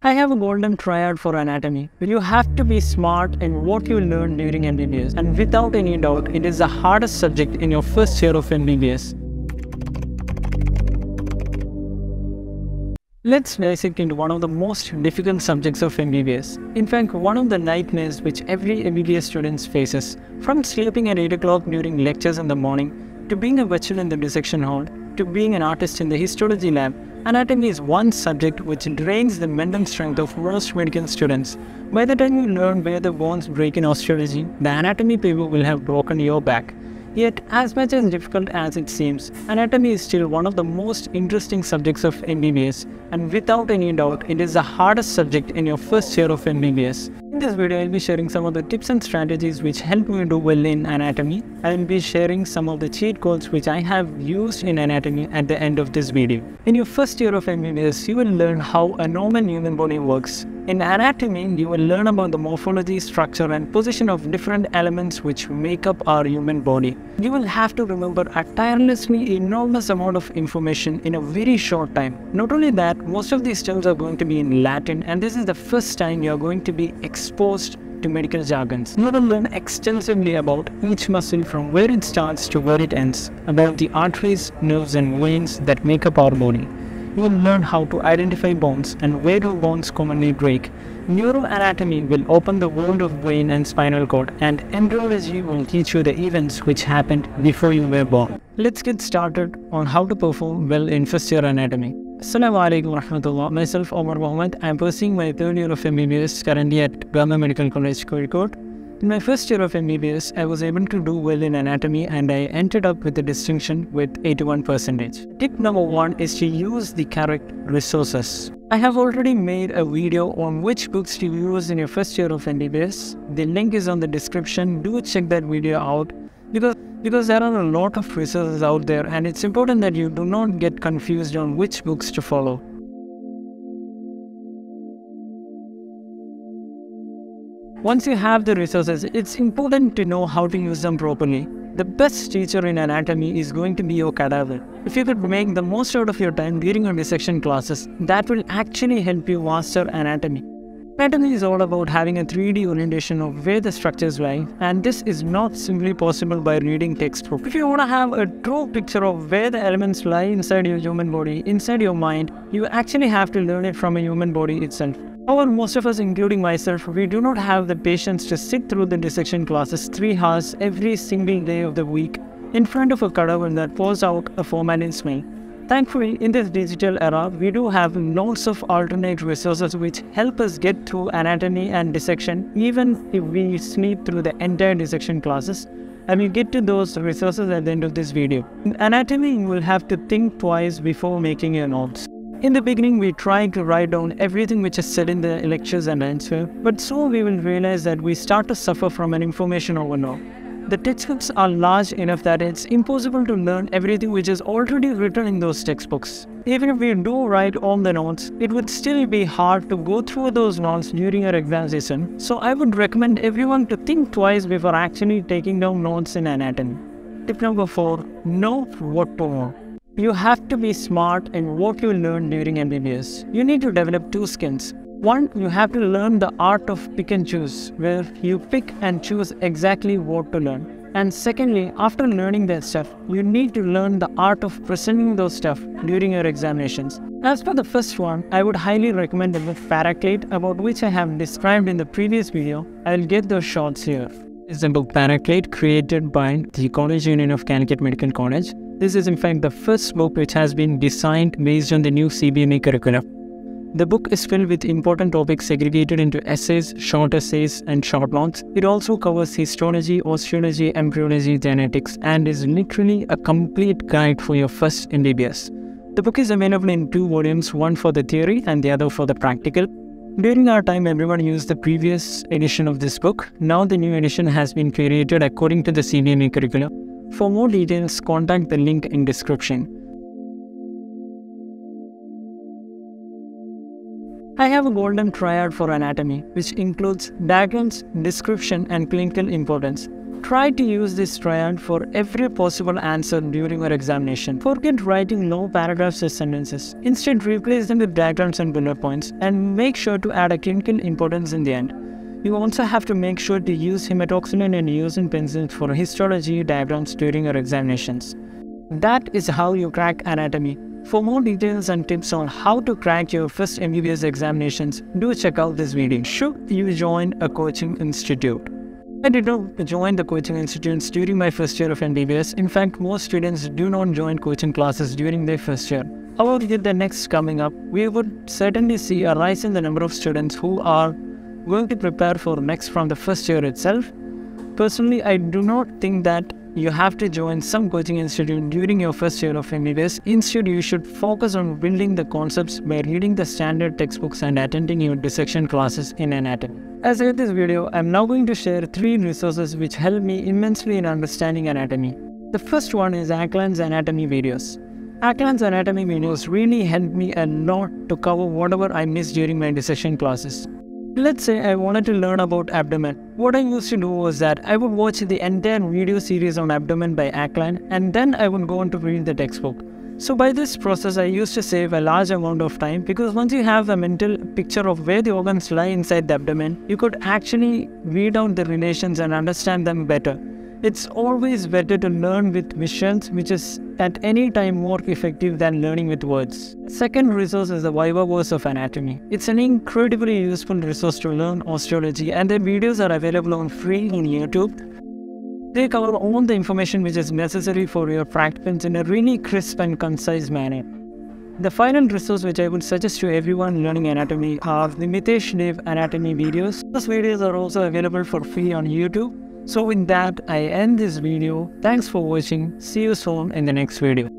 I have a golden triad for anatomy. You have to be smart in what you learn during MBBS, and without any doubt, it is the hardest subject in your first year of MBBS. Let's dissect into one of the most difficult subjects of MBBS. In fact, one of the nightmares which every MBBS student faces, from sleeping at 8 o'clock during lectures in the morning, to being a veteran in the dissection hall, to being an artist in the histology lab, Anatomy is one subject which drains the mental strength of most medical students. By the time you learn where the bones break in osteology, the anatomy paper will have broken your back. Yet, as much as difficult as it seems, anatomy is still one of the most interesting subjects of MBBS, and without any doubt, it is the hardest subject in your first year of MBBS. In this video, I'll be sharing some of the tips and strategies which help me do well in anatomy. I will be sharing some of the cheat codes which I have used in anatomy at the end of this video. In your first year of MBBS, you will learn how a normal human body works, in anatomy, you will learn about the morphology, structure and position of different elements which make up our human body. You will have to remember a tirelessly enormous amount of information in a very short time. Not only that, most of these terms are going to be in Latin and this is the first time you are going to be exposed to medical jargons. You will learn extensively about each muscle from where it starts to where it ends, about the arteries, nerves and veins that make up our body you will learn how to identify bones and where do bones commonly break. Neuroanatomy will open the world of brain and spinal cord and embryology will teach you the events which happened before you were born. Let's get started on how to perform well in first year anatomy. Assalamu alaikum warahmatullah. Myself Omer Mohammed. I am pursuing my third year of MBBS currently at Brahma Medical College, Kozhikode. In my first year of MBBS, I was able to do well in anatomy and I ended up with a distinction with 81%. Tip number one is to use the correct resources. I have already made a video on which books to use in your first year of MBBS. The link is on the description. Do check that video out because because there are a lot of resources out there and it's important that you do not get confused on which books to follow. Once you have the resources, it's important to know how to use them properly. The best teacher in anatomy is going to be your cadaver. If you could make the most out of your time during your dissection classes, that will actually help you master anatomy. Anatomy is all about having a 3D orientation of where the structures lie, and this is not simply possible by reading textbook. If you want to have a true picture of where the elements lie inside your human body, inside your mind, you actually have to learn it from a human body itself. However, most of us, including myself, we do not have the patience to sit through the dissection classes three hours every single day of the week in front of a cadaver that pours out a formalin smell. Thankfully, in this digital era, we do have lots of alternate resources which help us get through anatomy and dissection even if we sleep through the entire dissection classes. And we get to those resources at the end of this video. In anatomy, you will have to think twice before making your notes. In the beginning, we try to write down everything which is said in the lectures and answer, but soon we will realize that we start to suffer from an information overload. The textbooks are large enough that it's impossible to learn everything which is already written in those textbooks. Even if we do write all the notes, it would still be hard to go through those notes during your exam. So I would recommend everyone to think twice before actually taking down notes in anatomy. Tip number 4. Know what to know. You have to be smart in what you learn during MBBS. You need to develop two skills. One, you have to learn the art of pick and choose, where you pick and choose exactly what to learn. And secondly, after learning that stuff, you need to learn the art of presenting those stuff during your examinations. As for the first one, I would highly recommend the Paraclete, about which I have described in the previous video. I'll get those shots here. The book Paraclete created by the College Union of Calicut Medical College. This is in fact the first book which has been designed based on the new CBME curriculum. The book is filled with important topics segregated into essays, short essays, and short notes. It also covers histology, osteology, embryology, genetics, and is literally a complete guide for your first MBBS. The book is available in two volumes, one for the theory and the other for the practical. During our time, everyone used the previous edition of this book. Now the new edition has been created according to the CBME curriculum. For more details, contact the link in description. I have a golden triad for anatomy, which includes diagrams, description, and clinical importance. Try to use this triad for every possible answer during your examination. Forget writing long paragraphs or sentences. Instead, replace them with diagrams and bullet points and make sure to add a clinical importance in the end. You also have to make sure to use hematoxylin and eosin pencils for histology diagrams during your examinations. That is how you crack anatomy. For more details and tips on how to crack your first MBBS examinations, do check out this video. Should you join a coaching institute? I did not join the coaching institutes during my first year of MBBS. In fact, most students do not join coaching classes during their first year. However, with the NExT coming up, we would certainly see a rise in the number of students who are going to prepare for NExT from the first year itself. Personally, I do not think that you have to join some coaching institute during your first year of MBBS. Instead, you should focus on building the concepts by reading the standard textbooks and attending your dissection classes in anatomy. As in this video, I am now going to share three resources which help me immensely in understanding anatomy. The first one is Acland's anatomy videos. Acland's anatomy videos really helped me a lot to cover whatever I missed during my dissection classes. Let's say I wanted to learn about abdomen. What I used to do was that I would watch the entire video series on abdomen by Acland and then I would go on to read the textbook. So by this process, I used to save a large amount of time because once you have a mental picture of where the organs lie inside the abdomen, you could actually read out the relations and understand them better. It's always better to learn with visuals, which is at any time more effective than learning with words. Second resource is the Vivaverse of Anatomy. It's an incredibly useful resource to learn osteology and the videos are available on free on YouTube they cover all the information which is necessary for your practicums in a really crisp and concise manner. The final resource which I would suggest to everyone learning anatomy are the Mitesh Dave anatomy videos. Those videos are also available for free on YouTube. So with that, I end this video. Thanks for watching. See you soon in the next video.